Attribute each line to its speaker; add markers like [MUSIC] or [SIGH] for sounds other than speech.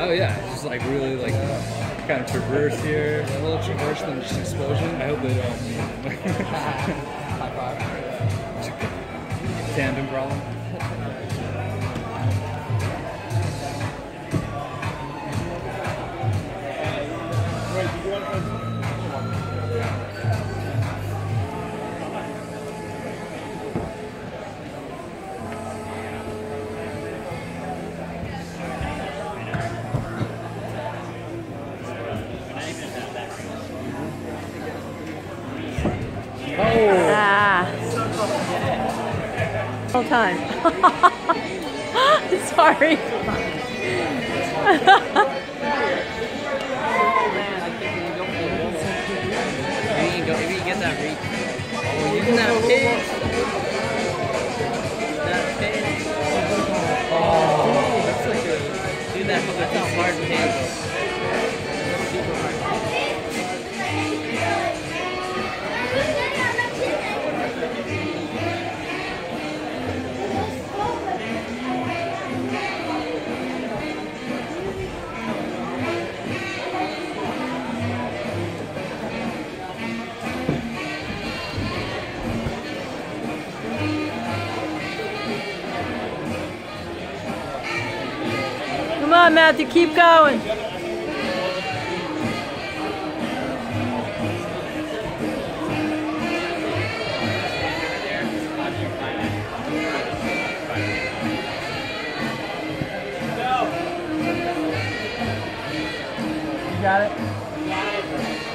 Speaker 1: Oh yeah, it's just like really like kind of traverse here.
Speaker 2: A little traverse than just explosion.
Speaker 1: I hope they don't.
Speaker 2: High [LAUGHS] five.
Speaker 1: Tandem problem. Oh,
Speaker 3: Whole time. Sorry.
Speaker 4: Maybe you you get that reach. Oh, using that pitch.
Speaker 3: on, Matthew. Keep going. You got it?